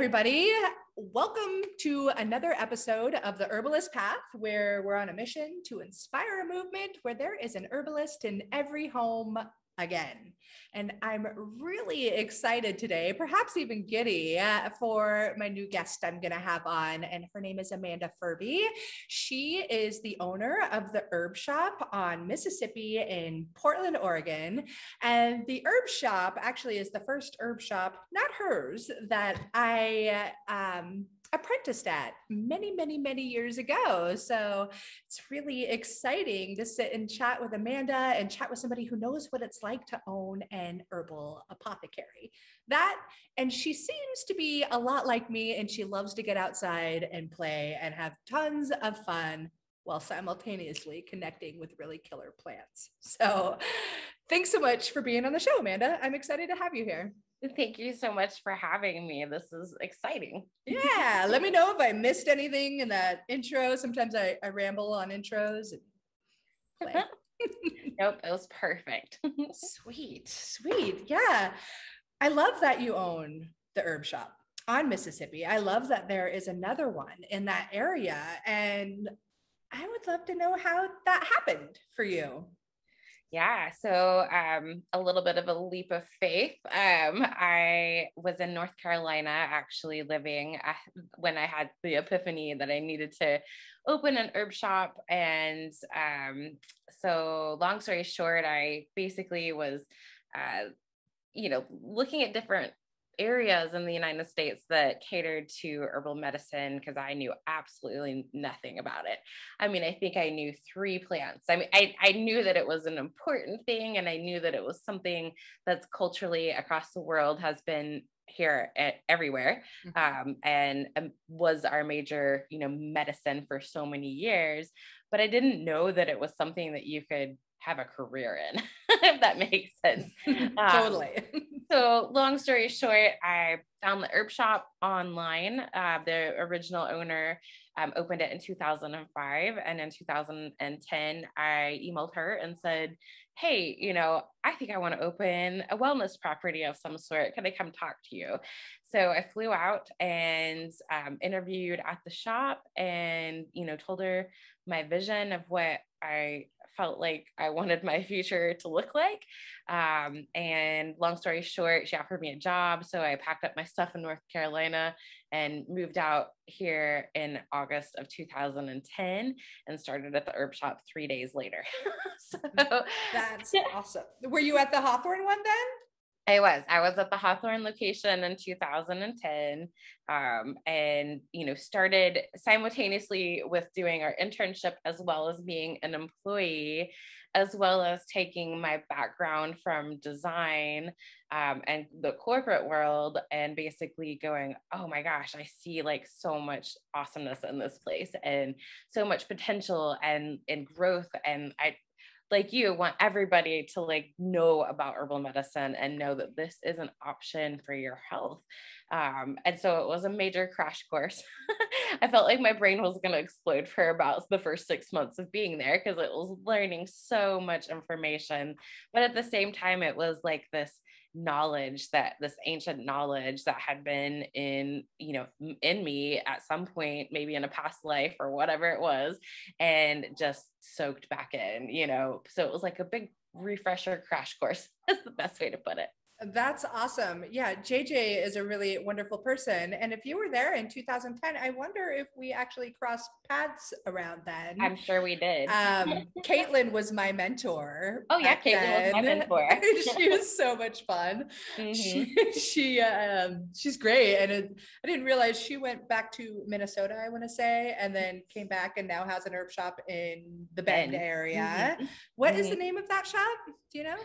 everybody. Welcome to another episode of the Herbalist Path, where we're on a mission to inspire a movement where there is an herbalist in every home again. And I'm really excited today, perhaps even giddy, uh, for my new guest I'm going to have on. And her name is Amanda Furbee. She is the owner of the Herb Shoppe on Mississippi in Portland, Oregon. And the Herb Shoppe actually is the first herb shop, not hers, that I um, apprenticed at many, many, many years ago. So it's really exciting to sit and chat with Amanda and chat with somebody who knows what it's like to own an herbal apothecary. That, and she seems to be a lot like me, and she loves to get outside and play and have tons of fun while simultaneously connecting with really killer plants. So thanks so much for being on the show, Amanda. I'm excited to have you here. Thank you so much for having me. This is exciting. Yeah. let me know if I missed anything in that intro. Sometimes I, I ramble on intros. nope, it was perfect. sweet, sweet. Yeah. I love that you own the herb shop on Mississippi. I love that there is another one in that area. And I would love to know how that happened for you. Yeah, so um, a little bit of a leap of faith. Um, I was in North Carolina actually living uh, when I had the epiphany that I needed to open an herb shop. And um, so, long story short, I basically was, uh, you know, looking at different areas in the United States that catered to herbal medicine because I knew absolutely nothing about it. I mean, I think I knew three plants. I mean, I, I knew that it was an important thing and I knew that it was something that's culturally across the world has been here at, everywhere mm-hmm. um, and um, was our major you know medicine for so many years but i didn't know that it was something that you could have a career in if that makes sense um, totally so long story short, I found the herb shop online. Uh, the original owner um, opened it in 2005. And in 2010, I emailed her and said, Hey, you know, I think I want to open a wellness property of some sort. Can I come talk to you? So I flew out and um, interviewed at the shop and, you know, told her my vision of what I felt like I wanted my future to look like. Um, and long story short, she offered me a job. So I packed up my stuff in North Carolina and moved out here in August of 2010 and started at the herb shop three days later. so that's awesome. Were you at the Hawthorne one then? I was. I was at the Hawthorne location in 2010 um, and, you know, started simultaneously with doing our internship as well as being an employee, as well as taking my background from design um, and the corporate world and basically going, oh my gosh, I see like so much awesomeness in this place and so much potential and, and growth. And I, like you want everybody to like know about herbal medicine and know that this is an option for your health um, and so it was a major crash course. I felt like my brain was going to explode for about the first six months of being there because it was learning so much information but at the same time it was like this knowledge that this ancient knowledge that had been in you know in me at some point maybe in a past life or whatever it was and just soaked back in you know? So it was like a big refresher crash course that's the best way to put it that's awesome. Yeah, JJ is a really wonderful person. And if you were there in 2010, I wonder if we actually crossed paths around then. I'm sure we did. Um, Caitlin was my mentor. Oh, yeah, Caitlin then. was my mentor. she was so much fun. Mm-hmm. She, she um, she's great. And it, I didn't realize she went back to Minnesota, I want to say, and then came back and now has an herb shop in the Bend, Bend. area. Mm-hmm. What mm-hmm. is the name of that shop? Do you know?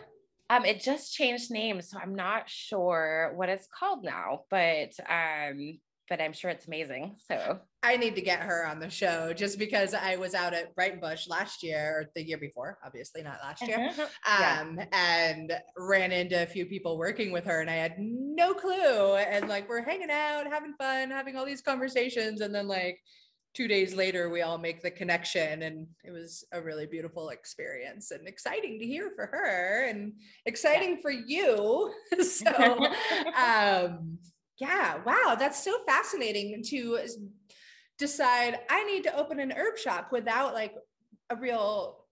Um, it just changed names, so I'm not sure what it's called now, but um, but I'm sure it's amazing. So I need to get her on the show just because I was out at Breitenbush last year or the year before, obviously not last year, um, yeah. and ran into a few people working with her, and I had no clue. And like we're hanging out, having fun, having all these conversations, and then like two days later we all make the connection and it was a really beautiful experience and exciting to hear for her and exciting yeah. for you so um Yeah. Wow. That's so fascinating to decide I need to open an herb shop without like a real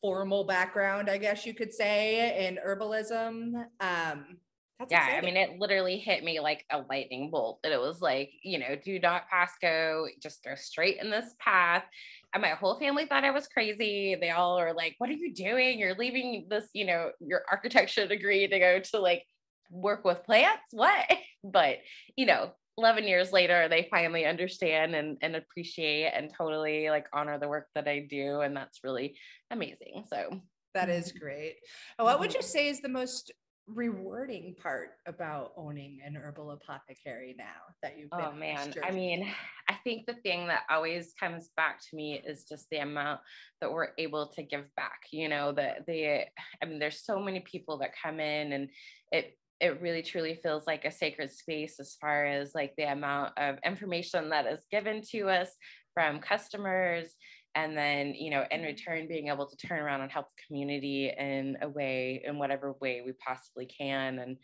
formal background, I guess you could say, in herbalism. Um, that's yeah, exciting. I mean, it literally hit me like a lightning bolt. That it was like, you know, do not pass go, just go straight in this path. And my whole family thought I was crazy. They all are like, "What are you doing? You're leaving this, you know, your architecture degree to go to like work with plants? What?" But you know, 11 years later, they finally understand and and appreciate and totally like honor the work that I do, and that's really amazing. So that is mm-hmm. great. What would you mm-hmm. say is the most rewarding part about owning an herbal apothecary now that you've been oh man. I mean i think the thing that always comes back to me is just the amount that we're able to give back you know that the i mean there's so many people that come in and it it really truly feels like a sacred space as far as like the amount of information that is given to us from customers and then you know in return being able to turn around and help the community in a way in whatever way we possibly can and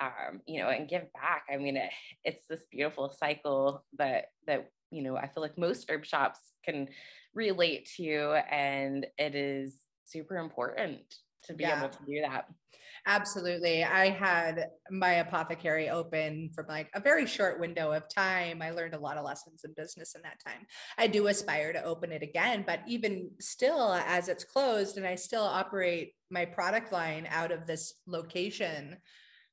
um, you know and give back. I mean it, it's this beautiful cycle that that you know i feel like most herb shops can relate to and it is super important to be yeah. able to do that Absolutely. I had my apothecary open for like a very short window of time. I learned a lot of lessons in business in that time. I do aspire to open it again, but even still, as it's closed and I still operate my product line out of this location,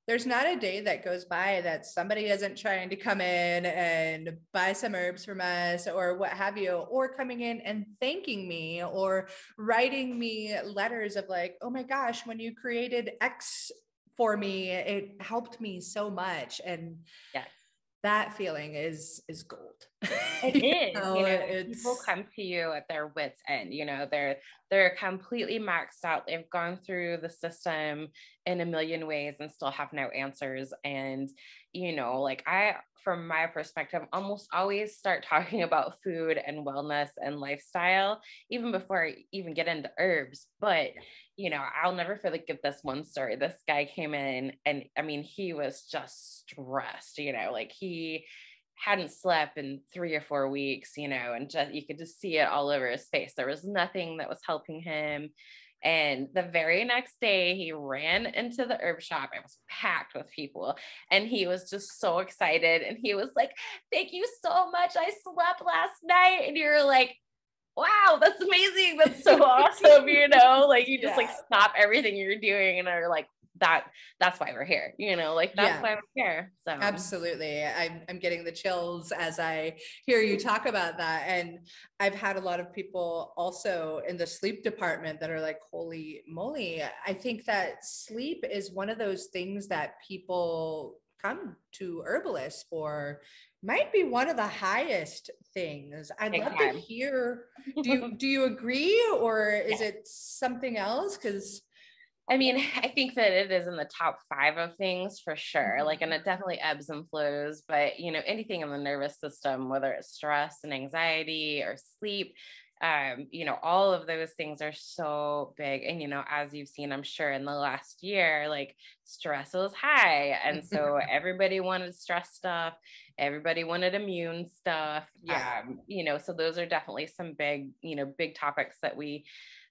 there's not a day that goes by that somebody isn't trying to come in and buy some herbs from us or what have you, or coming in and thanking me or writing me letters of like, oh my gosh, when you created X for me, it helped me so much. And yeah that feeling is is gold. It is. you know, you know people come to you at their wits end. You know, they're they're completely maxed out. They've gone through the system in a million ways and still have no answers. And you know, like I, from my perspective, almost always start talking about food and wellness and lifestyle even before I even get into herbs. But you know, I'll never forget this one story. This guy came in and I mean, he was just stressed, you know, like he hadn't slept in three or four weeks, you know, and just you could just see it all over his face. There was nothing that was helping him. And the very next day, he ran into the herb shop. It was packed with people. And he was just so excited. And he was like, Thank you so much. I slept last night. And you're like, wow, that's amazing. That's so awesome. You know, like you just yeah. like stop everything you're doing and are like, that that's why we're here you know like that's yeah. why we're here so absolutely I'm, I'm getting the chills as i hear you talk about that and i've had a lot of people also in the sleep department that are like holy moly i think that sleep is one of those things that people come to herbalists for might be one of the highest things. I'd Big love time. to hear. Do you do you agree, or is yeah. it something else? Because I mean, I think that it is in the top five of things for sure. Mm-hmm. Like, and it definitely ebbs and flows. But you know, anything in the nervous system, whether it's stress and anxiety or sleep, um, you know, all of those things are so big. And, you know, as you've seen, I'm sure in the last year, like stress was high. And so everybody wanted stress stuff, everybody wanted immune stuff. Yeah. Um, you know, so those are definitely some big, you know, big topics that we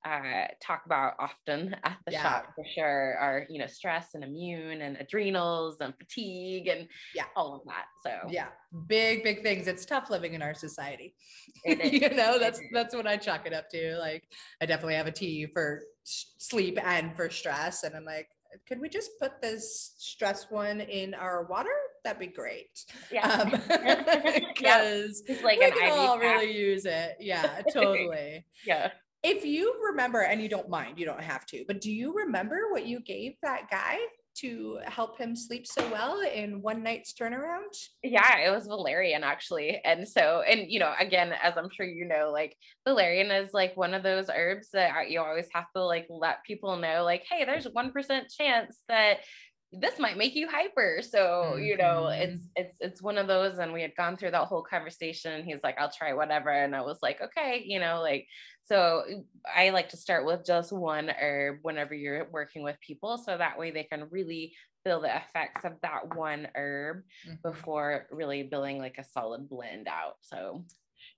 uh, talk about often at the yeah. shop for sure are you know stress and immune and adrenals and fatigue and yeah. all of that so. Yeah big big things. It's tough living in our society. You know that's that's what i chalk it up to like i definitely have a tea for sleep and for stress and i'm like could we just put this stress one in our water? That'd be great. Yeah. Because um, like we can all really use it. Yeah totally. Yeah if you remember, and you don't mind, you don't have to, but do you remember what you gave that guy to help him sleep so well in one night's turnaround? Yeah, it was valerian actually. And so, and you know, again, as I'm sure you know, like valerian is like one of those herbs that you always have to like let people know, like, hey, there's 1% chance that this might make you hyper. So, you know, it's mm-hmm. it's it's one of those and we had gone through that whole conversation. He's like, I'll try whatever. And I was like, okay, you know, like so I like to start with just one herb whenever you're working with people. So that way they can really feel the effects of that one herb mm-hmm. before really building like a solid blend out. So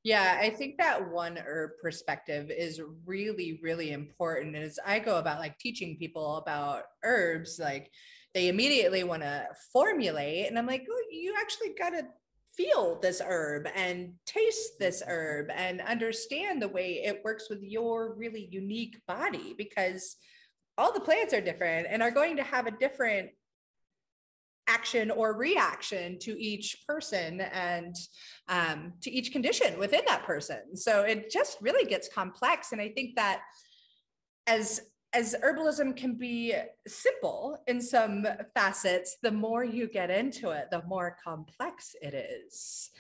yeah, I think that one herb perspective is really, really important. As I go about like teaching people about herbs, like they immediately want to formulate, and I'm like, oh, you actually got to feel this herb and taste this herb and understand the way it works with your really unique body because all the plants are different and are going to have a different action or reaction to each person and um, to each condition within that person. So it just really gets complex. And I think that as as herbalism can be simple in some facets, the more you get into it, the more complex it is.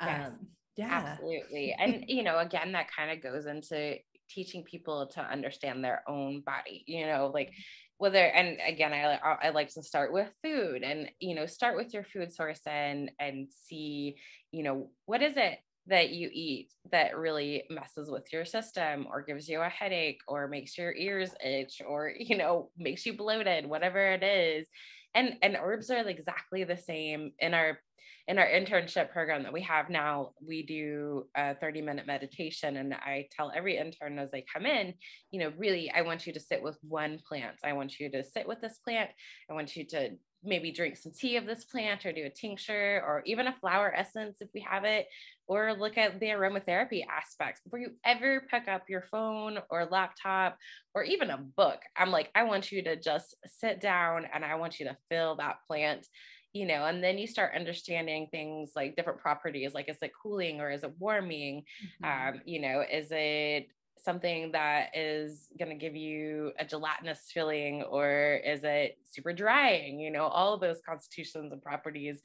Yes, um, yeah, absolutely. and you know, again, that kind of goes into teaching people to understand their own body. You know, like whether and again I, I like to start with food and you know start with your food source and and see you know what is it that you eat that really messes with your system or gives you a headache or makes your ears itch or you know makes you bloated whatever it is and and herbs are exactly the same in our in our internship program that we have now, we do a 30 minute meditation. And I tell every intern as they come in, you know, really, I want you to sit with one plant. I want you to sit with this plant. I want you to maybe drink some tea of this plant or do a tincture or even a flower essence if we have it, or look at the aromatherapy aspects before you ever pick up your phone or laptop or even a book. I'm like, I want you to just sit down and I want you to feel that plant you know and then you start understanding things like different properties like is it cooling or is it warming mm-hmm. um, you know is it something that is going to give you a gelatinous feeling or is it super drying you know all of those constitutions and properties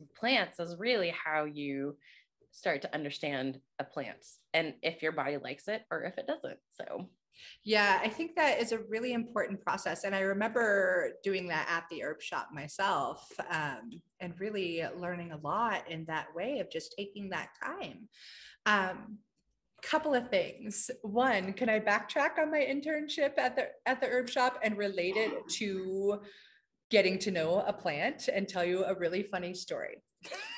of plants is really how you start to understand a plant and if your body likes it or if it doesn't so yeah, I think that is a really important process. And I remember doing that at the herb shop myself um, and really learning a lot in that way of just taking that time. Um, couple of things. One, can I backtrack on my internship at the at the herb shop and relate it to getting to know a plant and tell you a really funny story?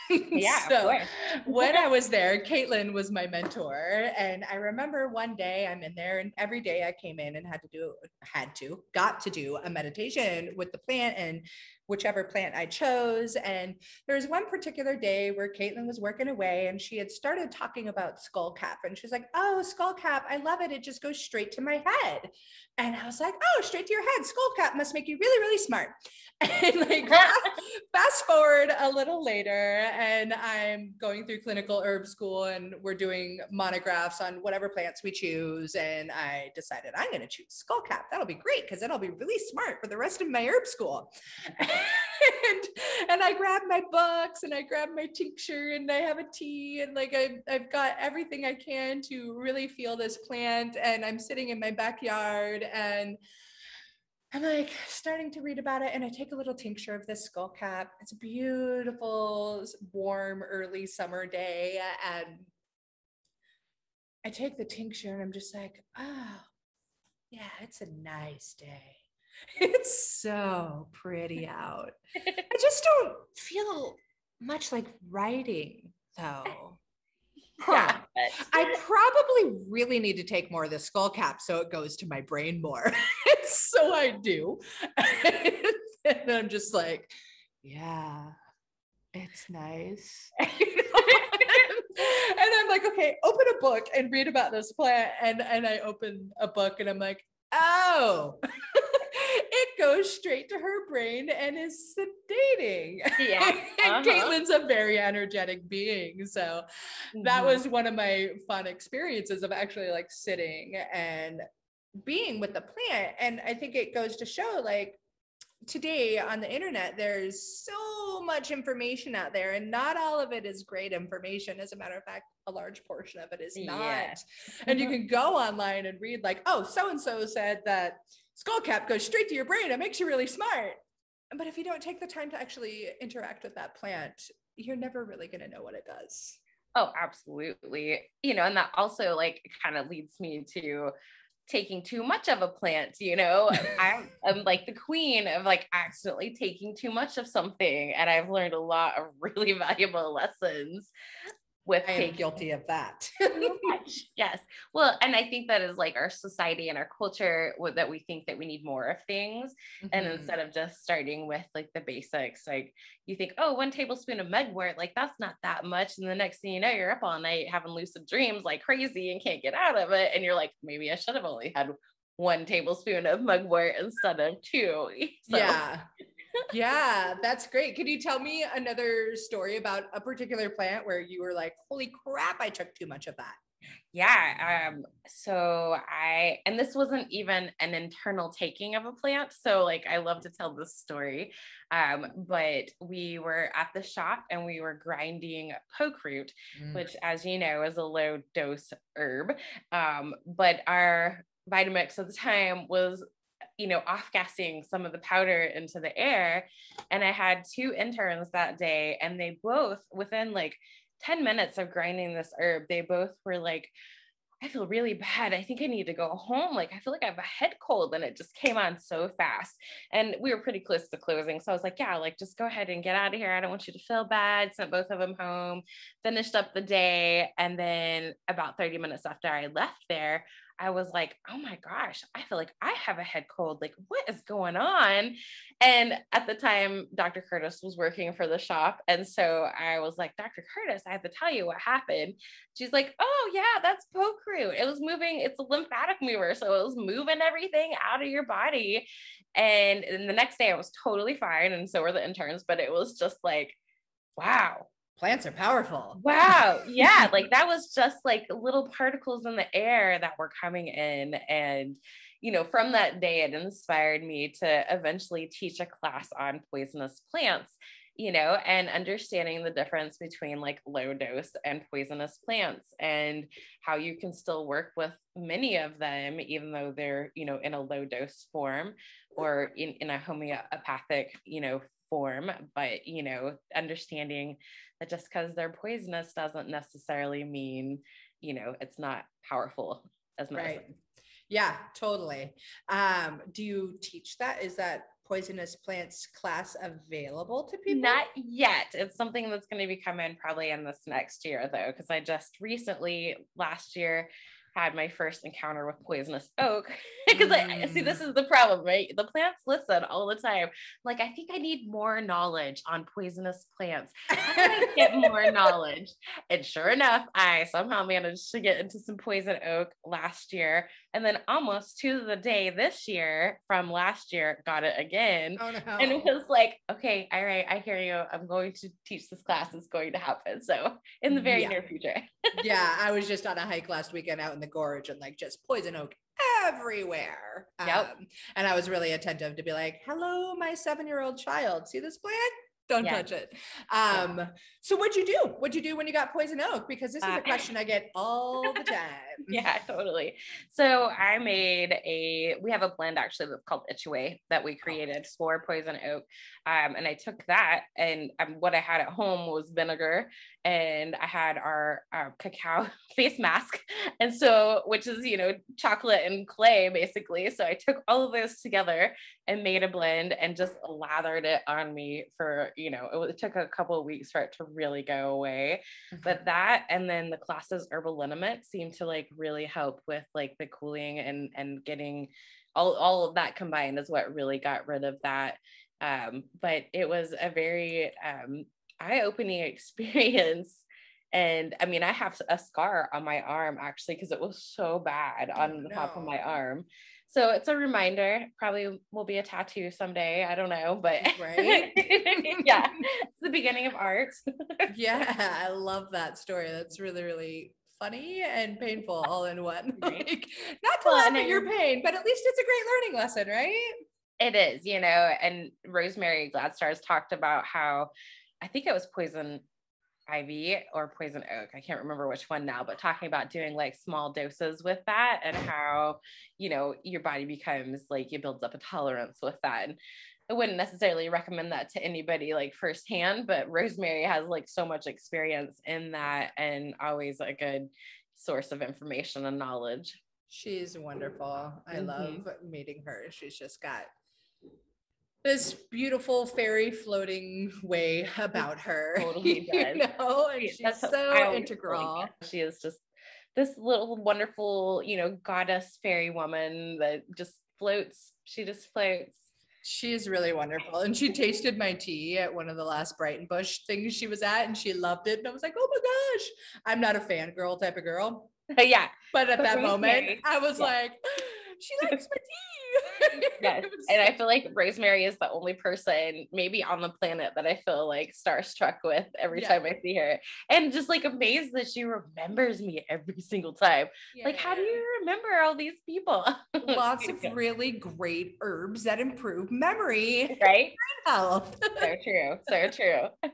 yeah. so when I was there, Caitlin was my mentor. And I remember one day I'm in there and every day I came in and had to do, had to, got to do a meditation with the plant and whichever plant I chose. And there was one particular day where Caitlin was working away and she had started talking about skullcap. And she's like, Oh, skullcap, I love it. It just goes straight to my head. And I was like, Oh, straight to your head. Skullcap must make you really, really smart. And like fast forward a little later, and I'm going through clinical herb school and we're doing monographs on whatever plants we choose. And I decided I'm going to choose skullcap. That'll be great because then I'll be really smart for the rest of my herb school. and, and I grab my books and I grab my tincture and I have a tea and like I've, I've got everything I can to really feel this plant. And I'm sitting in my backyard and I'm like starting to read about it, and I take a little tincture of this skull cap. It's a beautiful, warm, early summer day, and I take the tincture, and I'm just like, oh, yeah, it's a nice day. It's so pretty out. I just don't feel much like writing though. Huh. Yeah, I probably really need to take more of the skull cap so it goes to my brain more. so I do. and I'm just like, yeah, it's nice. and I'm like, okay, open a book and read about this plant. And and I open a book and I'm like, oh goes straight to her brain and is sedating. Yeah. Uh-huh. Caitlin's a very energetic being. So mm-hmm. that was one of my fun experiences of actually like sitting and being with the plant. And I think it goes to show like today on the internet, there's so much information out there, and not all of it is great information. As a matter of fact, a large portion of it is not. Yeah. And you can go online and read, like, oh, so and so said that skull cap goes straight to your brain. It makes you really smart. but if you don't take the time to actually interact with that plant, you're never really going to know what it does. Oh, absolutely. You know, and that also like kind of leads me to taking too much of a plant, you know. I'm, I'm like the queen of like accidentally taking too much of something. And I've learned a lot of really valuable lessons with I am guilty of that. yes. Well, and I think that is like our society and our culture that we think that we need more of things. Mm-hmm. And instead of just starting with like the basics, like you think, oh, one tablespoon of mugwort, like that's not that much. And the next thing you know, you're up all night having lucid dreams like crazy and can't get out of it. And you're like, maybe I should have only had one tablespoon of mugwort instead of two. So. Yeah yeah, that's great. Can you tell me another story about a particular plant where you were like, holy crap, I took too much of that? Yeah. Um, so I, and this wasn't even an internal taking of a plant. So, like, I love to tell this story. Um, but we were at the shop and we were grinding poke root, mm. which, as you know, is a low dose herb. Um, but our Vitamix at the time was you know, off gassing some of the powder into the air. And I had two interns that day, and they both, within like 10 minutes of grinding this herb, they both were like, I feel really bad. I think I need to go home. Like, I feel like I have a head cold. And it just came on so fast. And we were pretty close to closing. So I was like, yeah, like, just go ahead and get out of here. I don't want you to feel bad. Sent both of them home, finished up the day. And then about 30 minutes after I left there, I was like, oh my gosh, I feel like I have a head cold. Like, what is going on? And at the time, Dr. Curtis was working for the shop. And so I was like, Dr. Curtis, I have to tell you what happened. She's like, oh, yeah, that's poke root. It was moving, it's a lymphatic mover. So it was moving everything out of your body. And, and the next day, I was totally fine. And so were the interns, but it was just like, wow, plants are powerful. Wow. Yeah. like that was just like little particles in the air that were coming in. And, you know, from that day, it inspired me to eventually teach a class on poisonous plants, you know, and understanding the difference between like low dose and poisonous plants and how you can still work with many of them, even though they're, you know, in a low dose form or in, in a homeopathic, you know, form, but you know, understanding that just because they're poisonous doesn't necessarily mean, you know, it's not powerful as medicine. Right. Yeah, totally. Um, do you teach that? Is that poisonous plants class available to people? Not yet. It's something that's going to be coming probably in this next year though, because I just recently last year had my first encounter with poisonous oak because mm. I see this mm. is the problem, right? The plants listen all the time. Like, I think I need more knowledge on poisonous plants. How do I get more knowledge? And sure enough, I somehow managed to get into some poison oak last year. And then almost to the day this year from last year, got it again. Oh, no. And it was like, okay, all right, I hear you. I'm going to teach this class. It's going to happen. So in the very yeah. near future. yeah, I was just on a hike last weekend out in the the gorge and like just poison oak everywhere. Yep. Um, and I was really attentive to be like, hello, my seven year old child. See this plant? Don't yeah. touch it. Um, yeah. So what'd you do? What'd you do when you got poison oak? Because this is a uh, question I get all the time. yeah, totally. So I made a, we have a blend actually that's called Ichue that we created for poison oak. Um, and I took that and um, what I had at home was vinegar and I had our, our cacao face mask. And so, which is, you know, chocolate and clay basically. So I took all of those together and made a blend and just lathered it on me for, you know, it, it took a couple of weeks for it to really go away. Mm-hmm. But that and then the Kloss's herbal liniment seemed to like really help with like the cooling and and getting all, all of that combined is what really got rid of that um, but it was a very um, eye-opening experience and i mean i have a scar on my arm actually because it was so bad oh, on oh, the no. top of my arm so it's a reminder probably will be a tattoo someday i don't know but right? yeah it's the beginning of art. Yeah i love that story. That's really really funny and painful all in one. Like not to laugh at your pain but at least it's a great learning lesson right? It is, you know, and Rosemary Gladstar's talked about how I think it was poison ivy or poison oak. I can't remember which one now, but talking about doing like small doses with that and how, you know, your body becomes like it builds up a tolerance with that. And I wouldn't necessarily recommend that to anybody like firsthand, but Rosemary has like so much experience in that and always a good source of information and knowledge. She's wonderful. I mm-hmm. love meeting her. She's just got this beautiful fairy floating way about her. Totally you know, and she's That's so integral. She is just this little wonderful, you know, goddess fairy woman that just floats. She just floats. She's really wonderful. And she tasted my tea at one of the last Breitenbush things she was at and she loved it. And I was like, oh my gosh, I'm not a fangirl type of girl. yeah. But at that moment, I was yeah. like, she likes my tea. yes. And I feel like Rosemary is the only person maybe on the planet that I feel like starstruck with every yeah. time I see her. And just like amazed that she remembers me every single time. Yeah. Like, how do you remember all these people? Lots of really great herbs that improve memory. Right? health. so true. So true.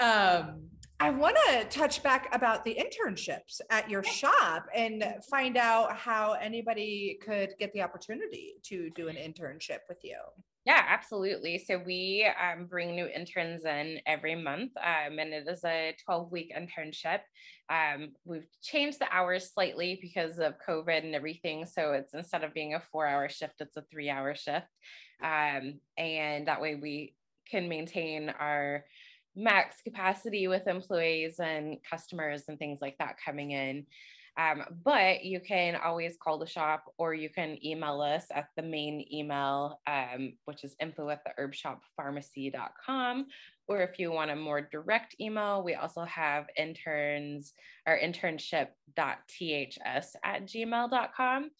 um I want to touch back about the internships at your shop and find out how anybody could get the opportunity to do an internship with you. Yeah, absolutely. So we um, bring new interns in every month, um, and it is a 12 week internship. Um, we've changed the hours slightly because of COVID and everything. So it's instead of being a four hour shift, it's a three hour shift. Um, and that way we can maintain our max capacity with employees and customers and things like that coming in. Um, but you can always call the shop or you can email us at the main email, um, which is info at the herbshoppharmacy.com. Or if you want a more direct email, we also have interns or internship.ths at gmail.com.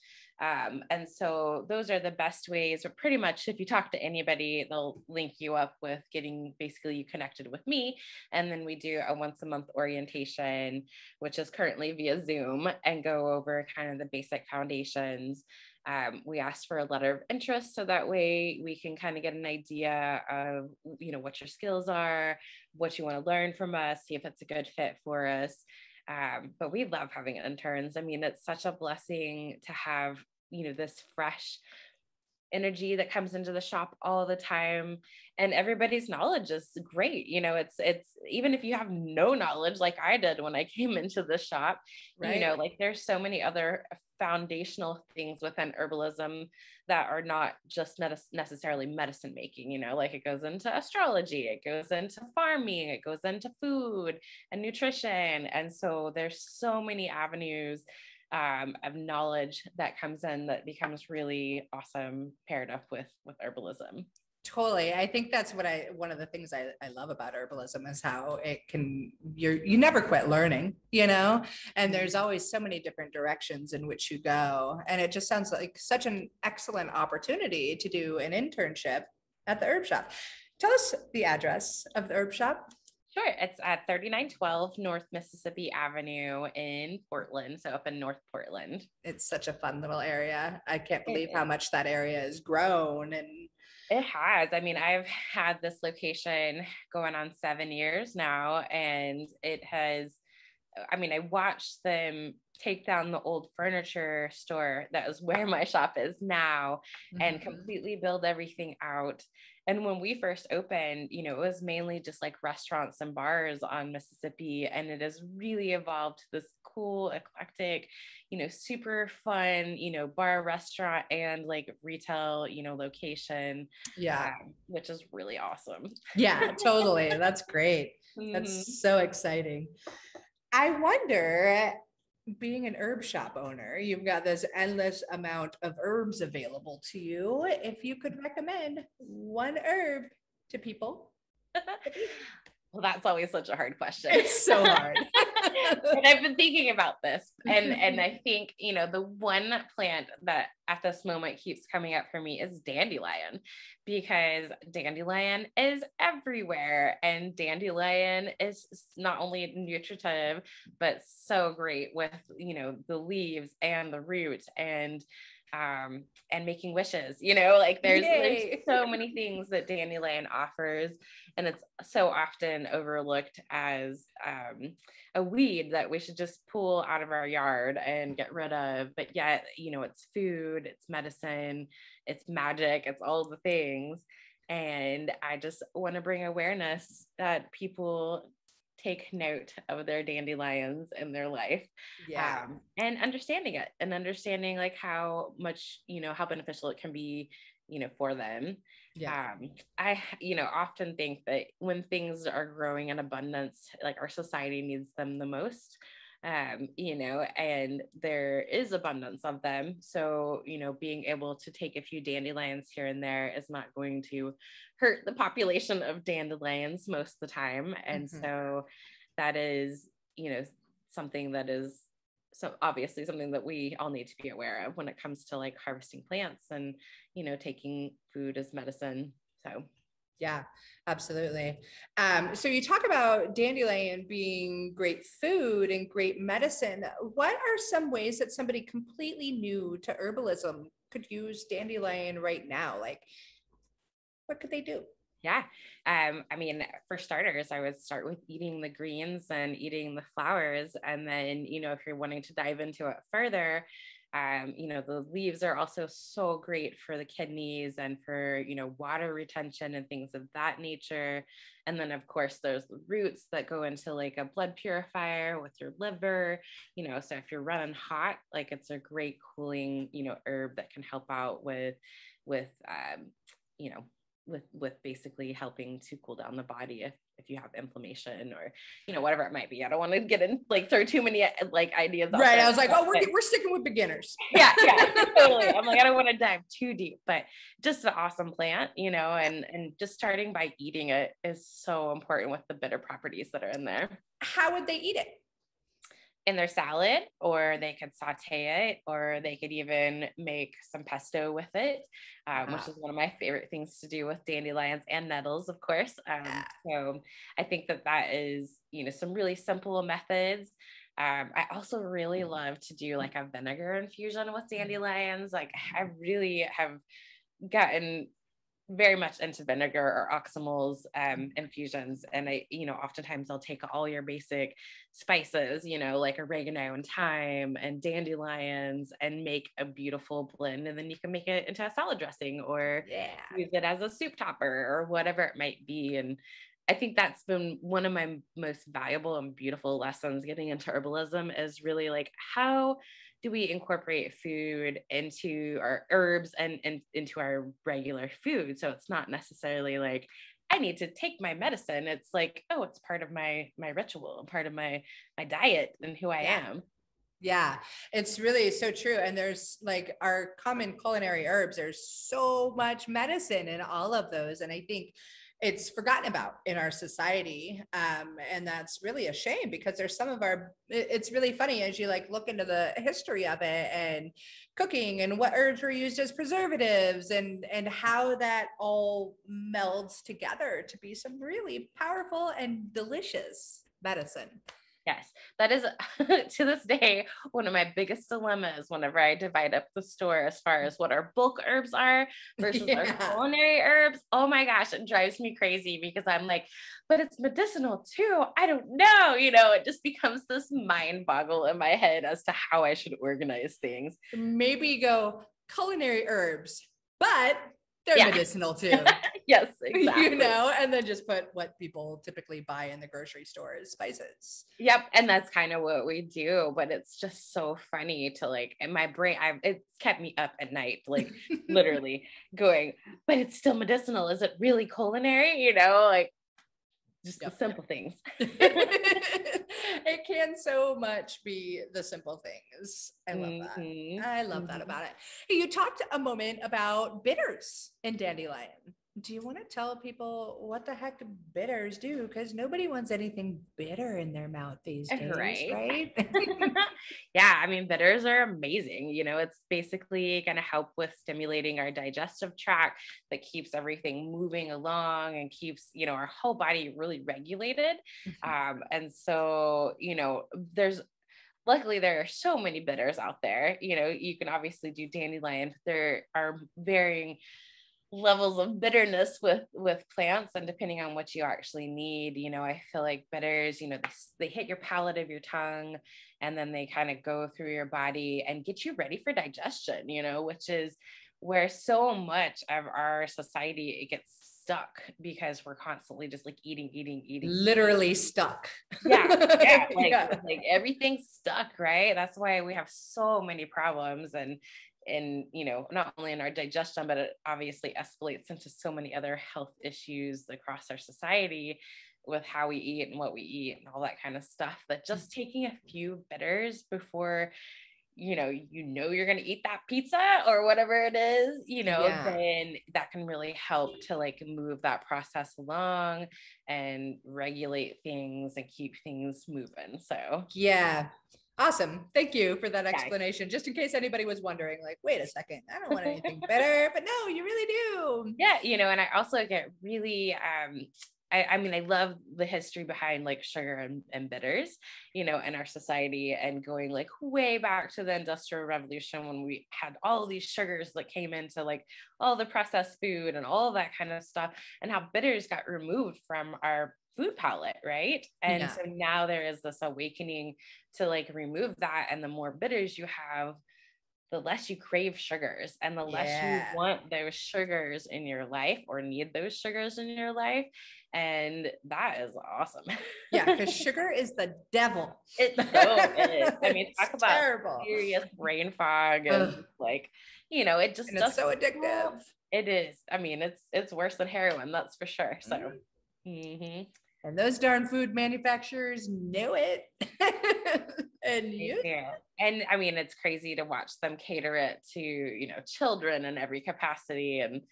Um, and so those are the best ways, or pretty much if you talk to anybody, they'll link you up with getting basically you connected with me. And then we do a once a month orientation, which is currently via Zoom, and go over kind of the basic foundations. Um, we ask for a letter of interest so that way we can kind of get an idea of you know what your skills are what you want to learn from us see if it's a good fit for us um, but we love having interns. I mean, it's such a blessing to have, you know, this fresh energy that comes into the shop all the time and everybody's knowledge is great you know it's it's even if you have no knowledge like i did when i came into the shop right. you know like there's so many other foundational things within herbalism that are not just necessarily medicine making you know like it goes into astrology it goes into farming it goes into food and nutrition. And so there's so many avenues um, of knowledge that comes in that becomes really awesome paired up with with herbalism Totally. I think that's what I one of the things I, I love about herbalism is how it can you're you never quit learning, you know? And there's mm-hmm. always so many different directions in which you go. And it just sounds like such an excellent opportunity to do an internship at the herb shop. Tell us the address of the herb shop. Sure. It's at 3912 North Mississippi Avenue in Portland. So up in North Portland. It's such a fun little area. I can't believe how much that area has grown and it has. I mean, I've had this location going on seven years now, and it has. I mean, I watched them take down the old furniture store that was where my shop is now mm-hmm. and completely build everything out. And when we first opened, you know, it was mainly just like restaurants and bars on Mississippi. And it has really evolved to this cool, eclectic, you know, super fun, you know, bar, restaurant, and like retail, you know, location. Yeah. Um, which is really awesome. Yeah, totally. That's great. That's mm-hmm. so exciting. I wonder being an herb shop owner, you've got this endless amount of herbs available to you. If you could recommend one herb to people, well, that's always such a hard question. It's so hard. and I've been thinking about this, and and I think you know the one plant that at this moment keeps coming up for me is dandelion, because dandelion is everywhere, and dandelion is not only nutritive but so great with you know the leaves and the roots and um, and making wishes. You know, like there's, there's so many things that dandelion offers, and it's so often overlooked as um, a weed that we should just pull out of our yard and get rid of. But yet, you know, it's food, it's medicine, it's magic, it's all the things. And I just want to bring awareness that people take note of their dandelions in their life Yeah. um, and understanding it and understanding like how much you know how beneficial it can be you know for them yeah. um i you know often think that when things are growing in abundance like our society needs them the most um you know and there is abundance of them. So you know being able to take a few dandelions here and there is not going to hurt the population of dandelions most of the time. And Mhm. so that is you know something that is so obviously something that we all need to be aware of when it comes to like harvesting plants and you know taking food as medicine. So Yeah, absolutely. Um, so you talk about dandelion being great food and great medicine. What are some ways that somebody completely new to herbalism could use dandelion right now? Like, what could they do? yeah um i mean for starters i would start with eating the greens and eating the flowers and then you know if you're wanting to dive into it further um, you know the leaves are also so great for the kidneys and for you know water retention and things of that nature. And then of course there's the roots that go into like a blood purifier with your liver you know so if you're running hot like it's a great cooling you know herb that can help out with with um, you know with with basically helping to cool down the body if if you have inflammation or you know whatever it might be i don't want to get in like throw too many uh, like ideas Right. I was like, oh, we're, but- we're sticking with beginners. yeah yeah totally i'm like i don't want to dive too deep but just an awesome plant you know and and just starting by eating it is so important with the bitter properties that are in there How would they eat it? In their salad or they could saute it or they could even make some pesto with it um, which is one of my favorite things to do with dandelions and nettles of course um, Yeah. so i think that that is you know some really simple methods um, i also really love to do like a vinegar infusion with dandelions like i really have gotten very much into vinegar or oxymels um, infusions. And I, you know, oftentimes I'll take all your basic spices, you know, like oregano and thyme and dandelions and make a beautiful blend. And then you can make it into a salad dressing or Yeah. use it as a soup topper or whatever it might be. And I think that's been one of my most valuable and beautiful lessons getting into herbalism is really like how do we incorporate food into our herbs and, and into our regular food? So it's not necessarily like I need to take my medicine. It's like, oh, it's part of my my ritual, part of my my diet and who I Yeah. am. Yeah, it's really so true. And there's like our common culinary herbs, there's so much medicine in all of those. And I think it's forgotten about in our society. Um, and that's really a shame because there's some of our, it's really funny as you like look into the history of it and cooking and what herbs were used as preservatives and, and how that all melds together to be some really powerful and delicious medicine. Yes, that is to this day one of my biggest dilemmas whenever I divide up the store as far mm. as what our bulk herbs are versus Yeah. our culinary herbs. Oh my gosh, it drives me crazy because I'm like, but it's medicinal too. I don't know. You know, it just becomes this mind boggle in my head as to how I should organize things. maybe go culinary herbs, but they're Yeah. medicinal too. yes, exactly. You know, and then just put what people typically buy in the grocery store as spices. Yep, and that's kind of what we do, but it's just so funny to like in my brain. I it's kept me up at night, like literally going, but it's still medicinal. Is it really culinary? You know, like just Yep. the simple things. it can so much be the simple things. I love that. Mhm, I love that mhm. about it. Hey, you talked a moment about bitters in dandelion. Do you want to tell people what the heck bitters do? Because nobody wants anything bitter in their mouth these Uh, days, right. right? yeah, I mean, bitters are amazing. You know, it's basically going to help with stimulating our digestive tract that keeps everything moving along and keeps, you know, our whole body really regulated. Um, and so, you know, there's luckily there are so many bitters out there. You know, you can obviously do dandelion, but there are varying levels of bitterness with with plants and depending on what you actually need you know i feel like bitters you know they, they hit your palate of your tongue and then they kind of go through your body and get you ready for digestion you know which is where so much of our society it gets stuck because we're constantly just like eating, eating, eating. Literally stuck. Yeah. Yeah. Like, yeah. like everything's stuck, right? That's why we have so many problems and and you know not only in our digestion but it obviously escalates into so many other health issues across our society with how we eat and what we eat and all that kind of stuff that just taking a few bitters before you know you know you're going to eat that pizza or whatever it is you know yeah. then that can really help to like move that process along and regulate things and keep things moving so yeah awesome thank you for that explanation yeah. just in case anybody was wondering like wait a second i don't want anything better but no you really do yeah you know and i also get really um I, I, mean, I love the history behind like sugar and, and, bitters, you know, in our society and going like way back to the Industrial Revolution when we had all these sugars that came into like all the processed food and all that kind of stuff, and how bitters got removed from our food palate, right? And yeah. so now there is this awakening to like remove that, and the more bitters you have, the less you crave sugars and the less yeah. you want those sugars in your life or need those sugars in your life. And that is awesome. yeah, because sugar is the devil. It so is. I mean, talk about terrible. serious brain fog and Ugh. like, you know, it just and it's so addictive. It is. I mean, it's it's worse than heroin, that's for sure. So mm-hmm. And those darn food manufacturers know it. and you and I mean it's crazy to watch them cater it to, you know, children in every capacity. And,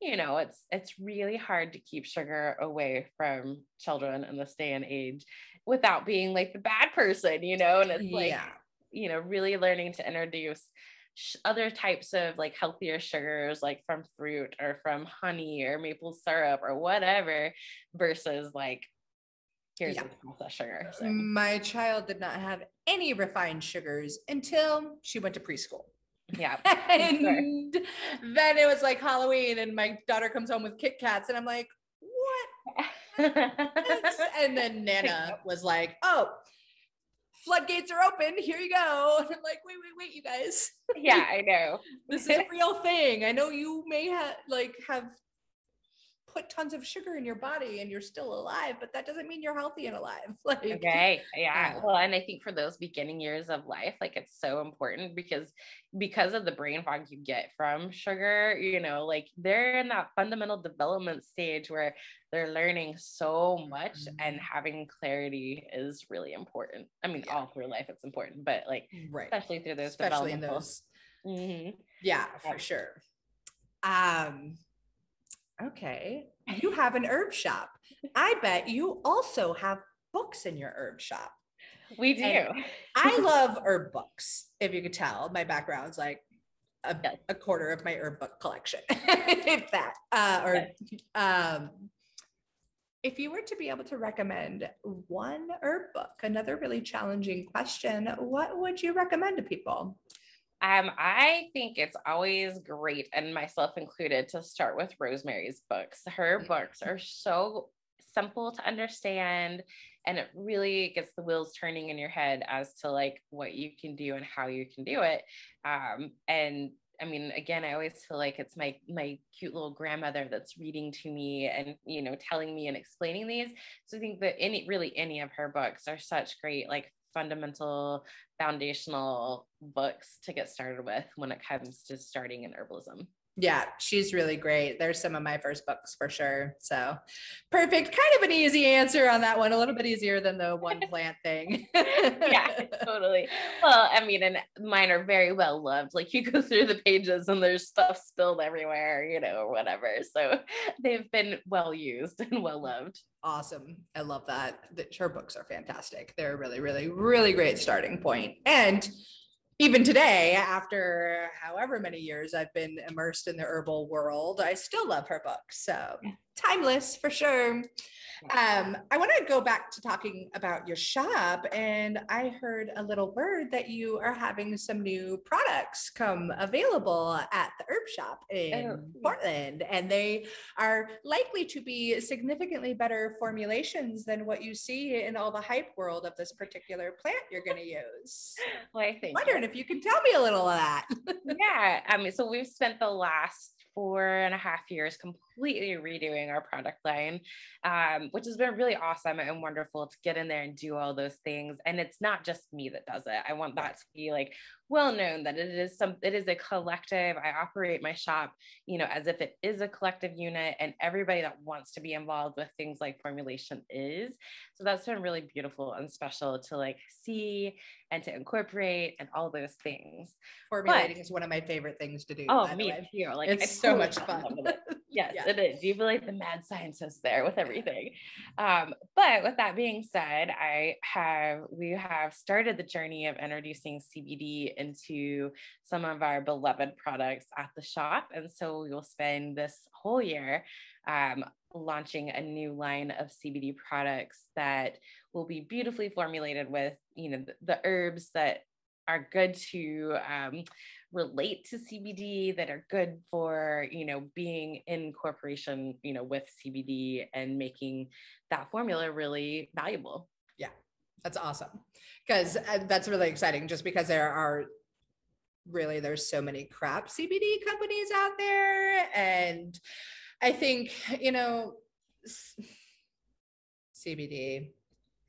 you know, it's it's really hard to keep sugar away from children in this day and age without being like the bad person, you know, and it's like, yeah. you know, really learning to introduce other types of like healthier sugars like from fruit or from honey or maple syrup or whatever versus like here's yeah. processed sugar. So. My child did not have any refined sugars until she went to preschool. Yeah. and sure. then it was like Halloween, and my daughter comes home with Kit Kats, and I'm like, what? and then Nana was like, oh, floodgates are open. Here you go. And I'm like, wait, wait, wait, you guys. Yeah, I know. this is a real thing. I know you may have like have put tons of sugar in your body and you're still alive, but that doesn't mean you're healthy and alive. Like, okay. Yeah. yeah. Well, and I think for those beginning years of life, like it's so important because, because of the brain fog you get from sugar, you know, like they're in that fundamental development stage where they're learning so much mm-hmm. and having clarity is really important. I mean, yeah. all through life, it's important, but like, right. especially through those, especially in those. Mm-hmm. Yeah, for sure. Um, Okay. You have an herb shop. I bet you also have books in your herb shop. We do. I love herb books. If you could tell, my background's like a, a quarter of my herb book collection, if that. Uh, or um, if you were to be able to recommend one herb book, another really challenging question, what would you recommend to people? Um, I think it's always great, and myself included, to start with Rosemary's books. Her mm. books are so simple to understand, and it really gets the wheels turning in your head as to like what you can do and how you can do it. Um, and I mean, again, I always feel like it's my my cute little grandmother that's reading to me and you know telling me and explaining these. So I think that any really any of her books are such great like fundamental foundational books to get started with when it comes to starting in herbalism. Yeah, she's really great. There's some of my first books for sure. So perfect. Kind of an easy answer on that one. A little bit easier than the one plant thing. yeah, totally. Well, I mean, and mine are very well loved. Like you go through the pages and there's stuff spilled everywhere, you know, or whatever. So they've been well used and well loved. Awesome. I love that. Her books are fantastic. They're really, really, really great starting point. And even today, after however many years I've been immersed in the herbal world, I still love her books. So timeless for sure. Um, I want to go back to talking about your shop, and I heard a little word that you are having some new products come available at shop in oh. Portland, and they are likely to be significantly better formulations than what you see in all the hype world of this particular plant you're going to use. Well, I think wondering if you can tell me a little of that. yeah, I mean, so we've spent the last four and a half years completely completely redoing our product line, um, which has been really awesome and wonderful to get in there and do all those things. And it's not just me that does it. I want that to be like well known that it is some it is a collective i operate my shop you know as if it is a collective unit and everybody that wants to be involved with things like formulation is so that's been really beautiful and special to like see and to incorporate and all those things. Formulating but, is one of my favorite things to do. Oh, me too. Like it's so totally much fun. Yes, yeah. it is. You feel like the mad scientist there with everything. Um, but with that being said, I have we have started the journey of introducing CBD into some of our beloved products at the shop, and so we will spend this whole year um, launching a new line of CBD products that will be beautifully formulated with, you know, the, the herbs that are good to um, relate to CBD, that are good for, you know, being in corporation, you know, with CBD and making that formula really valuable. Yeah, that's awesome. Because uh, that's really exciting just because there are really, there's so many crap CBD companies out there. And I think, you know, CBD,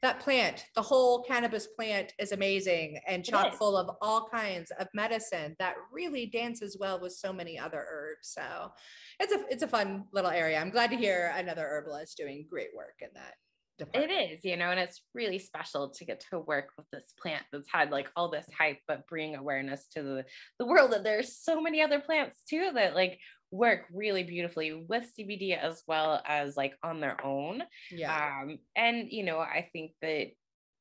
that plant, the whole cannabis plant is amazing and chock full of all kinds of medicine that really dances well with so many other herbs. So it's a it's a fun little area. I'm glad to hear another herbalist doing great work in that. Department. It is, you know, and it's really special to get to work with this plant that's had like all this hype, but bring awareness to the, the world that there's so many other plants too that like work really beautifully with CBD as well as like on their own. Yeah. Um, and you know, I think that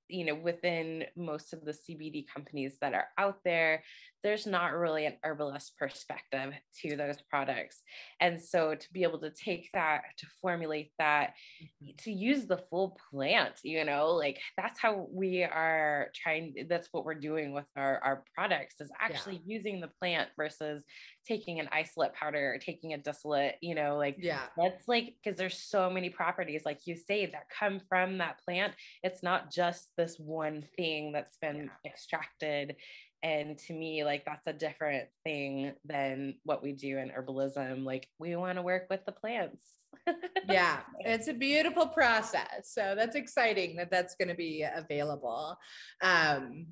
you know within most of the CBD companies that are out there, there's not really an herbalist perspective to those products. And so to be able to take that, to formulate that, mm-hmm. to use the full plant, you know, like that's how we are trying, that's what we're doing with our, our products is actually yeah. using the plant versus taking an isolate powder or taking a distillate, you know, like yeah, that's like because there's so many properties, like you say, that come from that plant. It's not just this one thing that's been yeah. extracted and to me like that's a different thing than what we do in herbalism like we want to work with the plants. Yeah it's a beautiful process. So that's exciting that that's going to be available. Um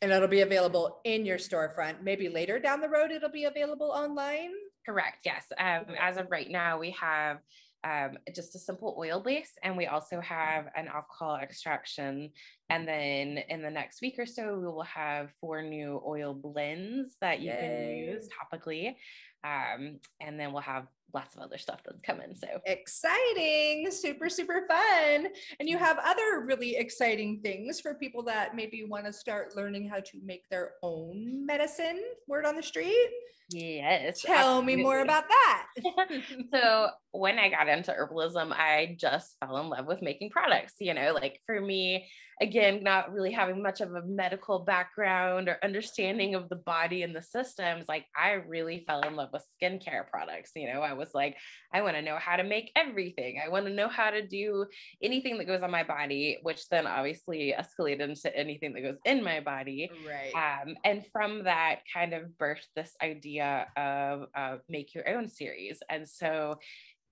and it'll be available in your storefront. Maybe later down the road it'll be available online? Correct yes. Um, as of right now we have um, just a simple oil base. And we also have an alcohol extraction. And then in the next week or so, we will have four new oil blends that you Yay. can use topically. Um, and then we'll have lots of other stuff that's coming. So exciting, super, super fun. And you have other really exciting things for people that maybe want to start learning how to make their own medicine. Word on the street. Yes. Tell absolutely. me more about that. so, when I got into herbalism, I just fell in love with making products. You know, like for me, again, not really having much of a medical background or understanding of the body and the systems, like I really fell in love with skincare products. You know, I was like, I want to know how to make everything. I want to know how to do anything that goes on my body, which then obviously escalated into anything that goes in my body. Right. Um, and from that kind of birthed this idea of uh, make your own series. And so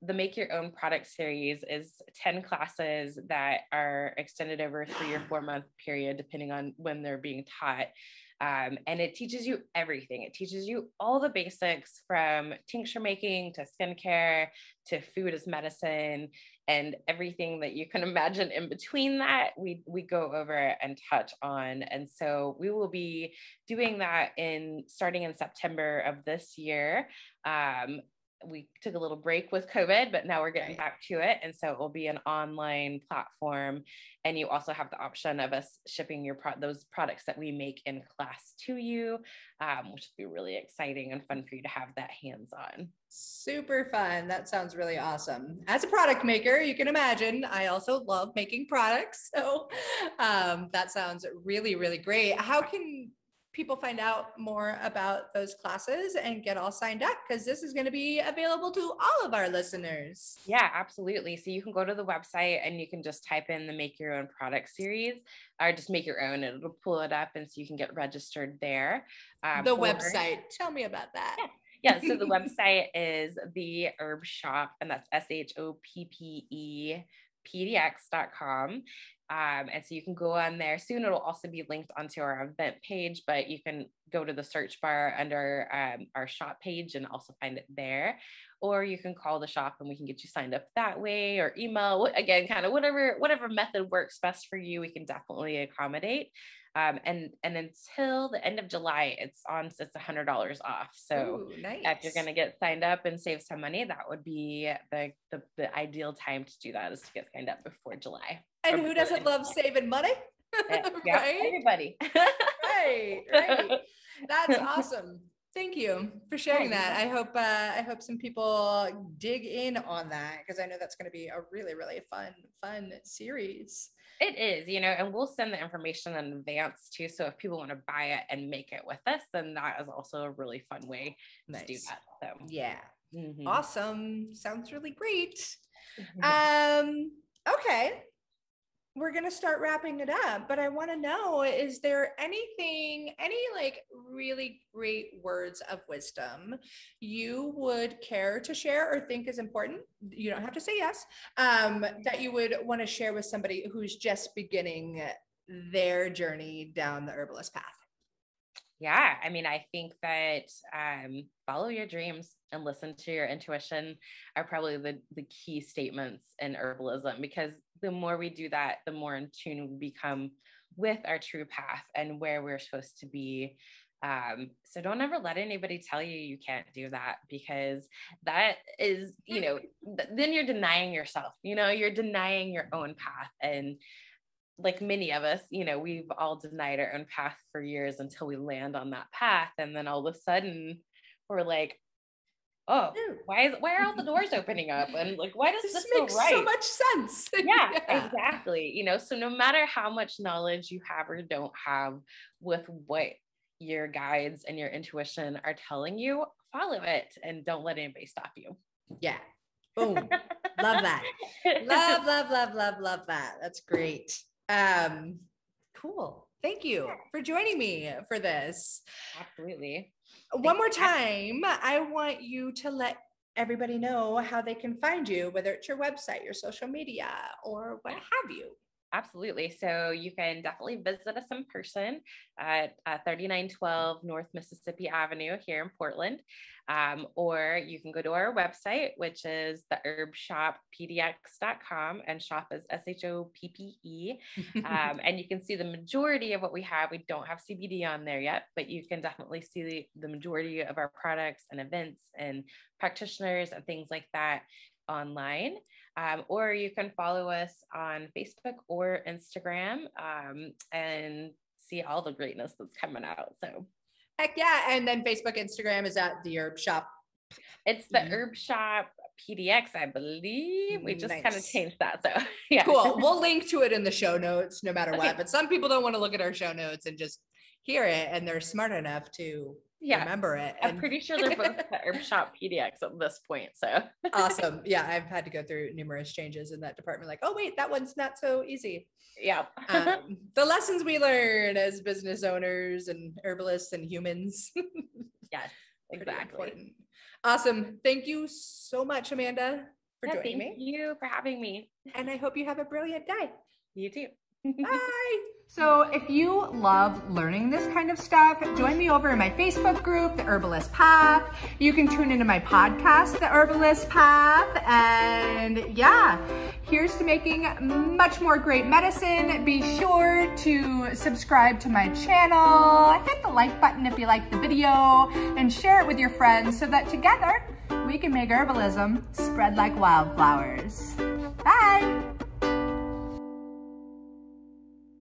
the Make Your Own Product series is 10 classes that are extended over a three or four month period, depending on when they're being taught. Um, and it teaches you everything. It teaches you all the basics from tincture making to skincare to food as medicine and everything that you can imagine in between that we we go over and touch on and so we will be doing that in starting in september of this year um, we took a little break with COVID, but now we're getting back to it. And so it will be an online platform. And you also have the option of us shipping your pro- those products that we make in class to you, um, which will be really exciting and fun for you to have that hands on. Super fun. That sounds really awesome. As a product maker, you can imagine I also love making products. So um, that sounds really, really great. How can people find out more about those classes and get all signed up because this is going to be available to all of our listeners. Yeah, absolutely. So you can go to the website and you can just type in the make your own product series or just make your own and it'll pull it up and so you can get registered there. Um, the or, website. Tell me about that. Yeah yeah, so the website is the herb shop, and that's S H O P P E pdx.com. Um, and so you can go on there soon. It'll also be linked onto our event page, but you can go to the search bar under um, our shop page and also find it there. Or you can call the shop and we can get you signed up that way or email. Again, kind of whatever whatever method works best for you, we can definitely accommodate. Um, and and until the end of July, it's on it's a hundred dollars off. So Ooh, nice. if you're gonna get signed up and save some money, that would be the, the the ideal time to do that is to get signed up before July. And who doesn't love saving money? yeah, right? everybody. right, right. That's awesome. Thank you for sharing that. I hope uh, I hope some people dig in on that because I know that's going to be a really really fun fun series. It is, you know, and we'll send the information in advance too. So if people want to buy it and make it with us, then that is also a really fun way nice. to do that. So yeah. Mm-hmm. Awesome. Sounds really great. Mm-hmm. Um, okay we're going to start wrapping it up but i want to know is there anything any like really great words of wisdom you would care to share or think is important? You don't have to say yes um, that you would want to share with somebody who's just beginning their journey down the herbalist path yeah i mean i think that um, follow your dreams and listen to your intuition are probably the, the key statements in herbalism because the more we do that, the more in tune we become with our true path and where we're supposed to be. Um, so don't ever let anybody tell you you can't do that because that is, you know, th- then you're denying yourself, you know, you're denying your own path. And like many of us, you know, we've all denied our own path for years until we land on that path. And then all of a sudden we're like, oh, why is why are all the doors opening up? And like, why does this, this makes right? so much sense? yeah, yeah, exactly. You know, so no matter how much knowledge you have or don't have with what your guides and your intuition are telling you, follow it and don't let anybody stop you. Yeah. Boom. love that. Love, love, love, love, love that. That's great. Um, cool. Thank you for joining me for this. Absolutely. One more time, I want you to let everybody know how they can find you, whether it's your website, your social media, or what have you. Absolutely. So you can definitely visit us in person at uh, 3912 North Mississippi Avenue here in Portland. Um, or you can go to our website, which is the herbshoppepdx.com, and shop is S H O P P E. Um, and you can see the majority of what we have. We don't have CBD on there yet, but you can definitely see the, the majority of our products and events and practitioners and things like that online. Um, or you can follow us on Facebook or Instagram um, and see all the greatness that's coming out. So, heck yeah. And then Facebook, Instagram is at the Herb Shoppe. It's the mm-hmm. Herb Shoppe PDX, I believe. We just nice. kind of changed that. So, yeah. Cool. We'll link to it in the show notes no matter okay. what. But some people don't want to look at our show notes and just hear it, and they're smart enough to yeah. remember it. I'm pretty sure they're both the Herb Shoppe PDX at this point. So awesome. Yeah, I've had to go through numerous changes in that department. Like, oh wait, that one's not so easy. Yeah. um, the lessons we learn as business owners and herbalists and humans. yes, exactly. Awesome. Thank you so much, Amanda, for yeah, joining thank me. Thank you for having me. And I hope you have a brilliant day. You too. Bye. So if you love learning this kind of stuff, join me over in my Facebook group, The Herbalist Path. You can tune into my podcast, The Herbalist Path. And yeah, here's to making much more great medicine. Be sure to subscribe to my channel, hit the like button if you like the video, and share it with your friends so that together we can make herbalism spread like wildflowers. Bye.